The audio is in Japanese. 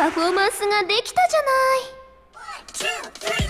パフォーマンスができたじゃない。